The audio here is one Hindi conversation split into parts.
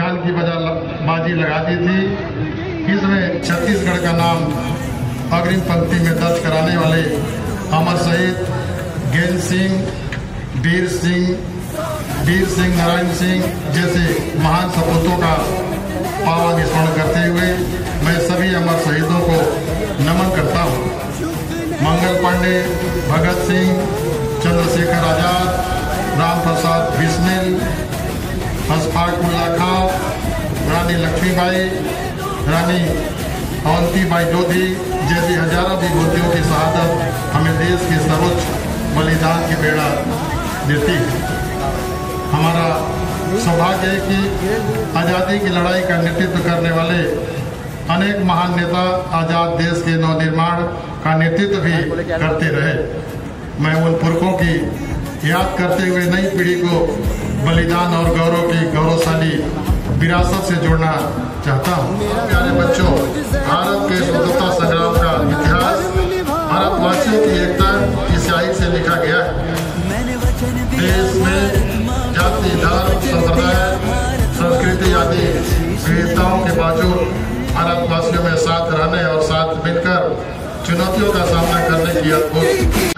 बाजी लगा दी थी। इसमें छत्तीसगढ़ का नाम अग्रिम पंक्ति में दर्ज कराने वाले अमर शहीद गेंद सिंह, वीर सिंह वीर सिंह, नारायण सिंह जैसे महान सपूतों का पावन स्मरण करते हुए मैं सभी अमर शहीदों को नमन करता हूँ। मंगल पांडे, भगत सिंह, चंद्रशेखर आज़ाद राम प्रसाद बिस्मिल अशफाकुल्ला खां रानी लक्ष्मीबाई, रानी अवंतीबाई जोधी, जैसी हज़ारों विभूतियों की शहादत हमें देश के सर्वोच्च बलिदान की बेड़ा देती है। हमारा सौभाग्य है कि आज़ादी की लड़ाई का नेतृत्व करने वाले अनेक महान नेता आज़ाद देश के नवनिर्माण का नेतृत्व भी करते रहे। मैं उन पुरखों की याद करते हुए नई पीढ़ी को बलिदान और गौरव की गौरवशाली विरासत से जोड़ना चाहता हूँ। प्यारे बच्चों, भारत के स्वतंत्रता संग्राम का इतिहास भारतवासियों की एकता की से लिखा गया है। देश में जाति, धर्म, संप्रदाय, संस्कृति आदि विविधताओं के बावजूद भारतवासियों में साथ रहने और साथ मिलकर चुनौतियों का सामना करने की अद्भुत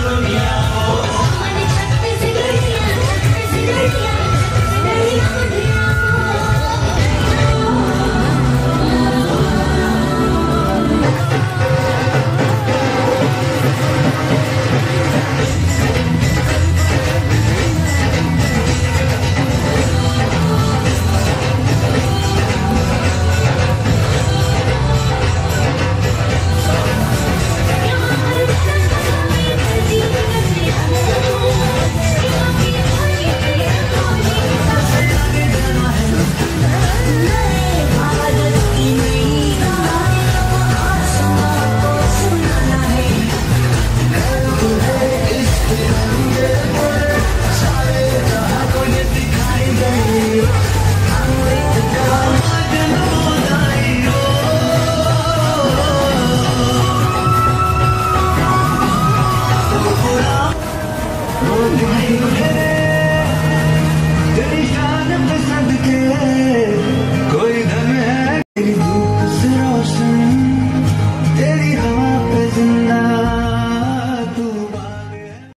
glória.